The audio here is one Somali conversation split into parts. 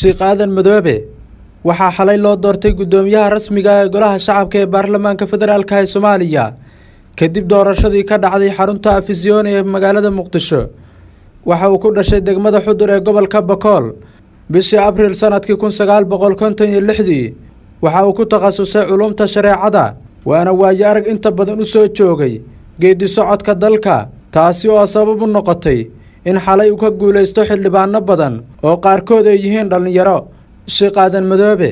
sheekh aadan madoobe waxaa xalay loo doortay guddoomiyaha rasmiga ee golaha shacabka ee baarlamaanka federaalka ee soomaaliya. Kadib doorashadii ka dhacday xarunta afisyoon ee magaalada muqdisho waxa uu ku dhashay degmada xudur ee gobolka bakool bishii abriil sannadkii kun sagaal boqol konton iyo lixdii waxa uu ku takhasusay culumta shareecada waana waayo arag inta badan u soo joogay geedi socodka dalka taasi oo sabab u noqotay in xalay uu ka guulaysto xildhibaano badan oo qaarkood ay yihiin dhallinyaro. Sheekh aadan madoobe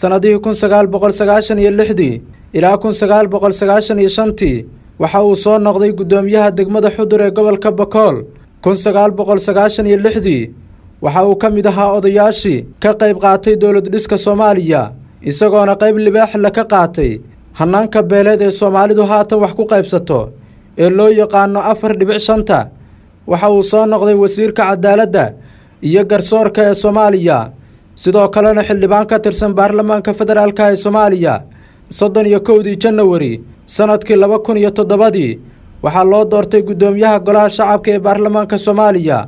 sannadihii kun sagaal boqol sagaashan iyo lixdii ilaa kun sagaal boqol sagaashan iyo shantii waxa uu soo noqday guddoomiyaha degmada xudur ee gobolka bakool kun sagaal boqol sagaashan iyo lixdii waxa uu ka mid ahaa odayaashii ka qayb qaatay dowlad dhiska soomaaliya isagoona qayb libaaxla ka qaatay. Hannaanka beeleed ee soomaalidu haatan wax ku qaybsato ee loo yaqaano afar dhibic shanta waxa uu soo noqday wasiirka cadaaladda iyo garsoorka ee soomaaliya. Sidoo kalena xildhibaan ka tirsan baarlamaanka federaalka ee soomaaliya soddon iyo kowdii janawari sannadkii laba kun iyo toddobadii waxaa loo doortay guddoomiyaha golaha shacabka ee baarlamaanka soomaaliya.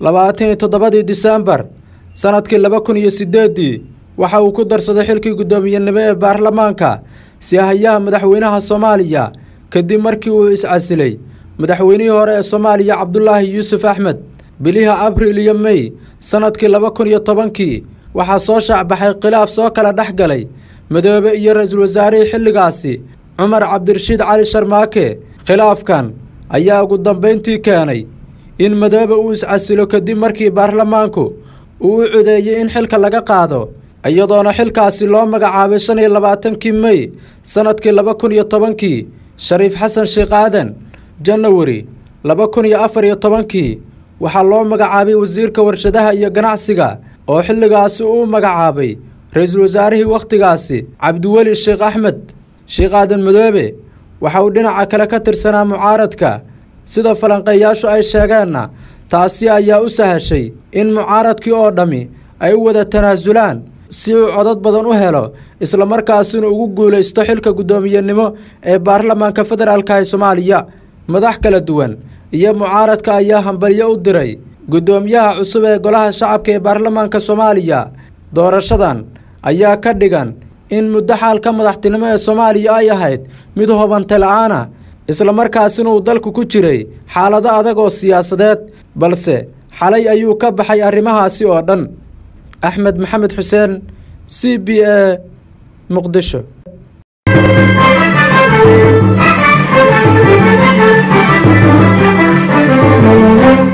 Labaatan iyo toddobadii disembar sannadkii laba kun iyo siddeeddii waxa uu ku darsaday xilkii guddoomiyenimo ee baarlamaanka siyahayaha madaxweynaha soomaaliya kadib markii uu iscasilay madaxweynihii hore ee soomaaliya cabdulaahi yuusuf axmed biliha abriil iyo mey sannadkii laba kun iyo tobankii waxaa soo shaacbaxay khilaaf soo kala dhex galay madoobe iyo ra'iisul wasaarihii xilligaasi. Cumar cabdirashiid cali sharmaake khilaafkan ayaa ugu dambayntii keenay in madoobe uu iscasilo kadib markii baarlamaanku uu u codeeyey in xilka laga qaado iyadoona xilkaasi loo magacaabay shan iyo labaatankii mey sannadkii laba kun iyo tobankii shariif xasan sheekh aadan janawari laba kun iyo afar iyo tobankii waxaa loo magacaabay wasiirka warshadaha iyo ganacsiga oo xilligaasi uu magacaabay ra'iisul wasaarihii wakhtigaasi cabdiweli sheekh axmed. Sheekh aadan madoobe waxa uu dhinaca kale ka tirsanaa mucaaradka sida falanqeeyaashu ay sheegeenna taasi ayaa u sahashay in mucaaradkii oo dhammi ay u wada tanaasulaan si uu codad badan u helo islamarkaasina ugu guulaysto xilka guddoomiyenimo ee baarlamaanka federaalka ee soomaaliya madax kala duwan iyo mucaaradka ayaa hambalyo u diray guddoomiyaha cusub ee golaha shacabka ee baarlamaanka soomaaliya. Doorashadan ayaa ka dhigan in muddo xaalka madaxtinimo ee soomaaliya ay ahayd mid hubante la'aana islamarkaasina uu dalku ku jiray xaalado adag oo siyaasadeed balse xalay ayuu ka baxay arrimahaasi oo dhan. Axmed maxamed xuseen c b a muqdisho